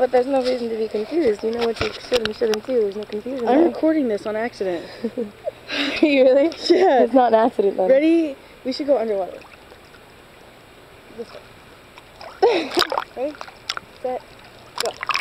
But there's no reason to be confused. You know what you should and shouldn't do. There's no confusion. I'm there. recording this on accident. you really? Yeah. It's not an accident then. Ready? We should go underwater. This way. Ready? Set. Go.